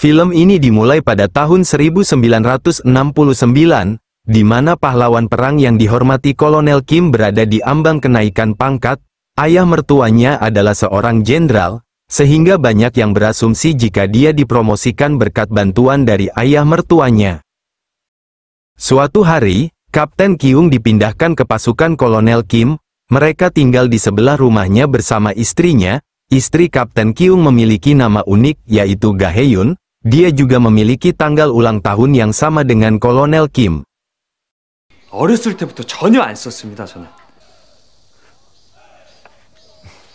Film ini dimulai pada tahun 1969, di mana pahlawan perang yang dihormati Kolonel Kim berada di ambang kenaikan pangkat, ayah mertuanya adalah seorang jenderal, sehingga banyak yang berasumsi jika dia dipromosikan berkat bantuan dari ayah mertuanya. Suatu hari, Kapten Kyung dipindahkan ke pasukan Kolonel Kim, mereka tinggal di sebelah rumahnya bersama istrinya, istri Kapten Kyung memiliki nama unik yaitu Gaheyun, dia juga memiliki tanggal ulang tahun yang sama dengan Kolonel Kim.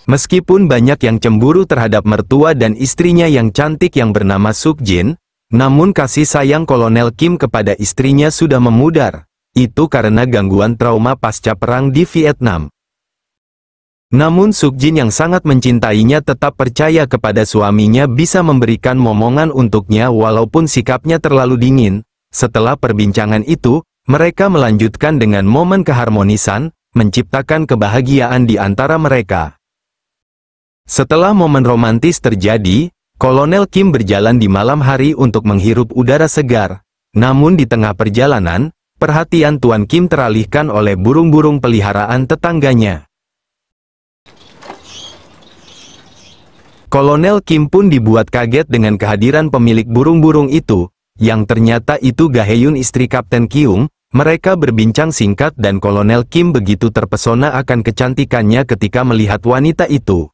Meskipun banyak yang cemburu terhadap mertua dan istrinya yang cantik yang bernama Suk Jin, namun kasih sayang Kolonel Kim kepada istrinya sudah memudar. Itu karena gangguan trauma pasca perang di Vietnam. Namun Sukjin yang sangat mencintainya tetap percaya kepada suaminya bisa memberikan momongan untuknya walaupun sikapnya terlalu dingin. Setelah perbincangan itu, mereka melanjutkan dengan momen keharmonisan, menciptakan kebahagiaan di antara mereka. Setelah momen romantis terjadi, Kolonel Kim berjalan di malam hari untuk menghirup udara segar. Namun di tengah perjalanan, perhatian Tuan Kim teralihkan oleh burung-burung peliharaan tetangganya. Kolonel Kim pun dibuat kaget dengan kehadiran pemilik burung-burung itu, yang ternyata itu Gaheyun istri Kapten Kyung, mereka berbincang singkat dan Kolonel Kim begitu terpesona akan kecantikannya ketika melihat wanita itu.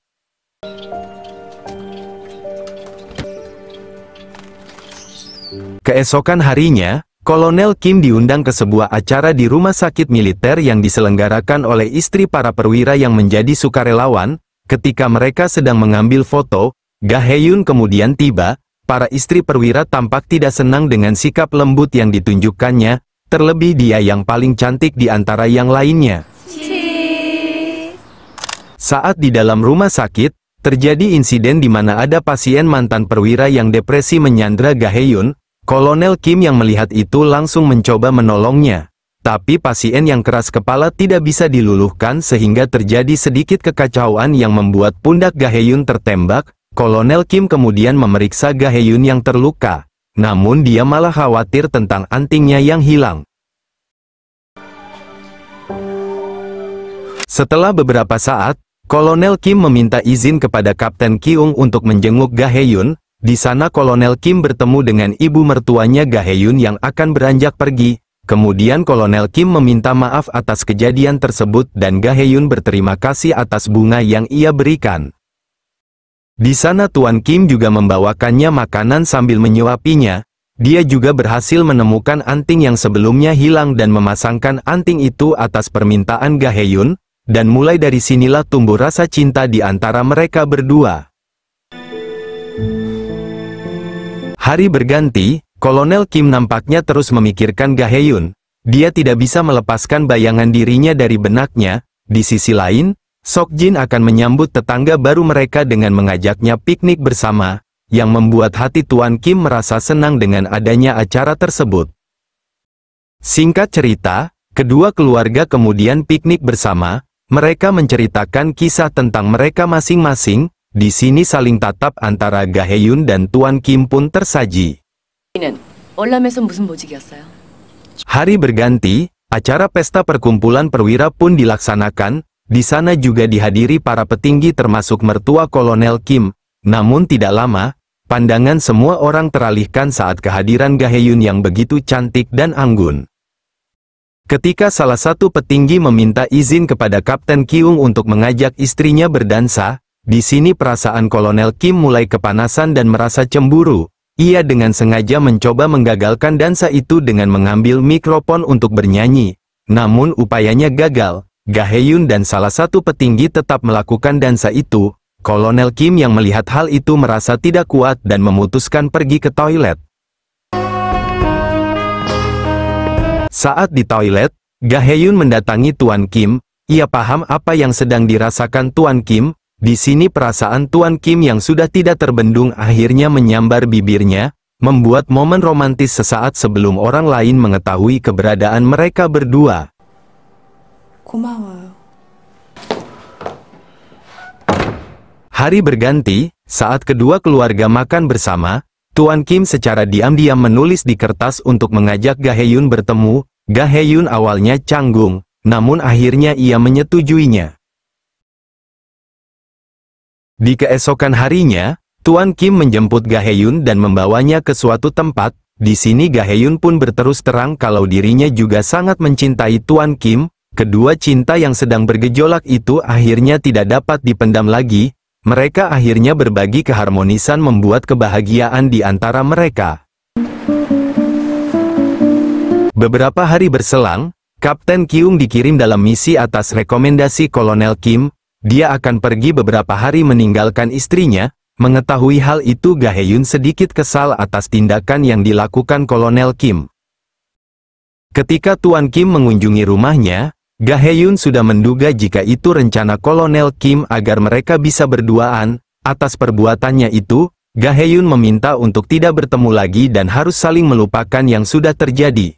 Keesokan harinya, Kolonel Kim diundang ke sebuah acara di rumah sakit militer yang diselenggarakan oleh istri para perwira yang menjadi sukarelawan, Ketika mereka sedang mengambil foto, Gaheyun kemudian tiba, para istri perwira tampak tidak senang dengan sikap lembut yang ditunjukkannya, terlebih dia yang paling cantik di antara yang lainnya. Saat di dalam rumah sakit, terjadi insiden di mana ada pasien mantan perwira yang depresi menyandra Gaheyun, Kolonel Kim yang melihat itu langsung mencoba menolongnya. Tapi pasien yang keras kepala tidak bisa diluluhkan sehingga terjadi sedikit kekacauan yang membuat pundak Gaheyun tertembak, Kolonel Kim kemudian memeriksa Gaheyun yang terluka. Namun dia malah khawatir tentang antingnya yang hilang. Setelah beberapa saat, Kolonel Kim meminta izin kepada Kapten Kyung untuk menjenguk Gaheyun. Di sana Kolonel Kim bertemu dengan ibu mertuanya Gaheyun yang akan beranjak pergi, Kemudian Kolonel Kim meminta maaf atas kejadian tersebut dan Gaheyun berterima kasih atas bunga yang ia berikan. Di sana Tuan Kim juga membawakannya makanan sambil menyuapinya. Dia juga berhasil menemukan anting yang sebelumnya hilang dan memasangkan anting itu atas permintaan Gaheyun, dan mulai dari sinilah tumbuh rasa cinta di antara mereka berdua. Hari berganti, Kolonel Kim nampaknya terus memikirkan Gaheyun. Dia tidak bisa melepaskan bayangan dirinya dari benaknya. Di sisi lain, Sok Jin akan menyambut tetangga baru mereka dengan mengajaknya piknik bersama, yang membuat hati Tuan Kim merasa senang dengan adanya acara tersebut. Singkat cerita, kedua keluarga kemudian piknik bersama, mereka menceritakan kisah tentang mereka masing-masing, di sini saling tatap antara Gaheyun dan Tuan Kim pun tersaji. Hari berganti, acara pesta perkumpulan perwira pun dilaksanakan, di sana juga dihadiri para petinggi termasuk mertua Kolonel Kim, namun tidak lama, pandangan semua orang teralihkan saat kehadiran Gaheyun yang begitu cantik dan anggun. Ketika salah satu petinggi meminta izin kepada Kapten Kyung untuk mengajak istrinya berdansa, di sini perasaan Kolonel Kim mulai kepanasan dan merasa cemburu, ia dengan sengaja mencoba menggagalkan dansa itu dengan mengambil mikrofon untuk bernyanyi. Namun upayanya gagal. Gaheyun dan salah satu petinggi tetap melakukan dansa itu. Kolonel Kim yang melihat hal itu merasa tidak kuat dan memutuskan pergi ke toilet. Saat di toilet, Gaheyun mendatangi Tuan Kim. Ia paham apa yang sedang dirasakan Tuan Kim, di sini perasaan Tuan Kim yang sudah tidak terbendung akhirnya menyambar bibirnya, membuat momen romantis sesaat sebelum orang lain mengetahui keberadaan mereka berdua. Hari berganti, saat kedua keluarga makan bersama, Tuan Kim secara diam-diam menulis di kertas untuk mengajak Gaheyun bertemu, Gaheyun awalnya canggung, namun akhirnya ia menyetujuinya. Di keesokan harinya, Tuan Kim menjemput Gaheyun dan membawanya ke suatu tempat, di sini Gaheyun pun berterus terang kalau dirinya juga sangat mencintai Tuan Kim, kedua cinta yang sedang bergejolak itu akhirnya tidak dapat dipendam lagi, mereka akhirnya berbagi keharmonisan membuat kebahagiaan di antara mereka. Beberapa hari berselang, Kapten Kyung dikirim dalam misi atas rekomendasi Kolonel Kim, dia akan pergi beberapa hari meninggalkan istrinya, mengetahui hal itu Gaheyun sedikit kesal atas tindakan yang dilakukan Kolonel Kim. Ketika Tuan Kim mengunjungi rumahnya, Gaheyun sudah menduga jika itu rencana Kolonel Kim agar mereka bisa berduaan, atas perbuatannya itu, Gaheyun meminta untuk tidak bertemu lagi dan harus saling melupakan yang sudah terjadi.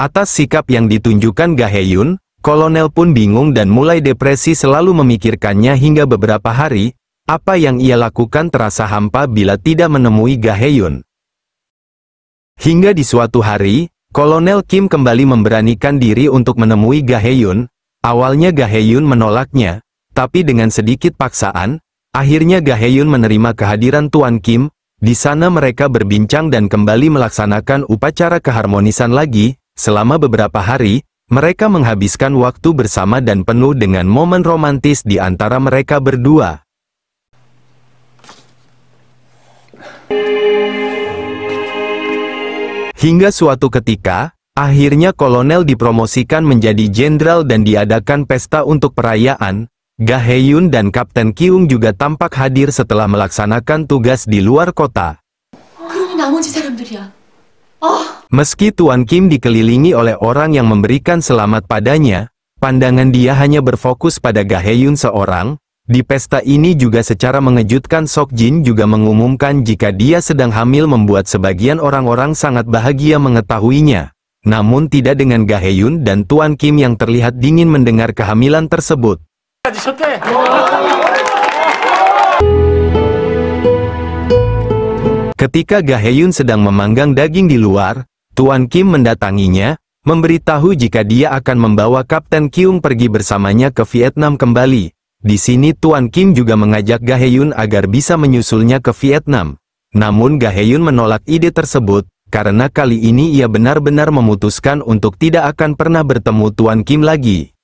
Atas sikap yang ditunjukkan Gaheyun, Kolonel pun bingung dan mulai depresi selalu memikirkannya hingga beberapa hari, apa yang ia lakukan terasa hampa bila tidak menemui Gaheyun. Hingga di suatu hari, Kolonel Kim kembali memberanikan diri untuk menemui Gaheyun, awalnya Gaheyun menolaknya, tapi dengan sedikit paksaan, akhirnya Gaheyun menerima kehadiran Tuan Kim, di sana mereka berbincang dan kembali melaksanakan upacara keharmonisan lagi, selama beberapa hari, mereka menghabiskan waktu bersama dan penuh dengan momen romantis di antara mereka berdua. Hingga suatu ketika, akhirnya kolonel dipromosikan menjadi jenderal dan diadakan pesta untuk perayaan. Gaheyun dan Kapten Kyung juga tampak hadir setelah melaksanakan tugas di luar kota. Meski Tuan Kim dikelilingi oleh orang yang memberikan selamat padanya, pandangan dia hanya berfokus pada Gaheyun seorang, di pesta ini juga secara mengejutkan Sok Jin juga mengumumkan jika dia sedang hamil membuat sebagian orang-orang sangat bahagia mengetahuinya. Namun tidak dengan Gaheyun dan Tuan Kim yang terlihat dingin mendengar kehamilan tersebut. Ketika Gaheyun sedang memanggang daging di luar, Tuan Kim mendatanginya, memberitahu jika dia akan membawa Kapten Kyung pergi bersamanya ke Vietnam kembali. Di sini Tuan Kim juga mengajak Gaheyun agar bisa menyusulnya ke Vietnam. Namun Gaheyun menolak ide tersebut, karena kali ini ia benar-benar memutuskan untuk tidak akan pernah bertemu Tuan Kim lagi.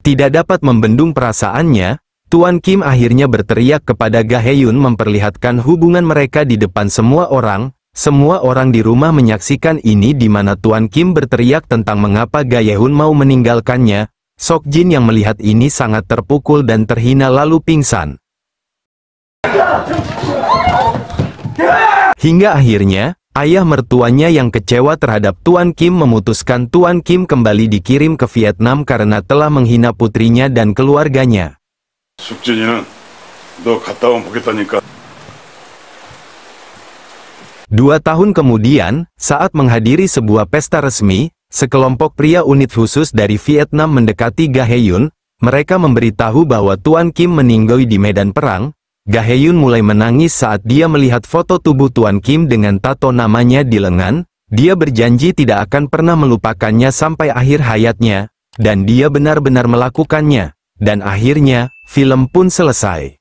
Tidak dapat membendung perasaannya, Tuan Kim akhirnya berteriak kepada Gaheyun memperlihatkan hubungan mereka di depan semua orang, semua orang di rumah menyaksikan ini di mana Tuan Kim berteriak tentang mengapa Gayehun mau meninggalkannya. Sok Jin yang melihat ini sangat terpukul dan terhina lalu pingsan. Hingga akhirnya, ayah mertuanya yang kecewa terhadap Tuan Kim memutuskan Tuan Kim kembali dikirim ke Vietnam karena telah menghina putrinya dan keluarganya. Dua tahun kemudian, saat menghadiri sebuah pesta resmi, sekelompok pria unit khusus dari Vietnam mendekati Gaheyun, mereka memberitahu bahwa Tuan Kim meninggal di medan perang, Gaheyun mulai menangis saat dia melihat foto tubuh Tuan Kim dengan tato namanya di lengan, dia berjanji tidak akan pernah melupakannya sampai akhir hayatnya, dan dia benar-benar melakukannya, dan akhirnya, film pun selesai.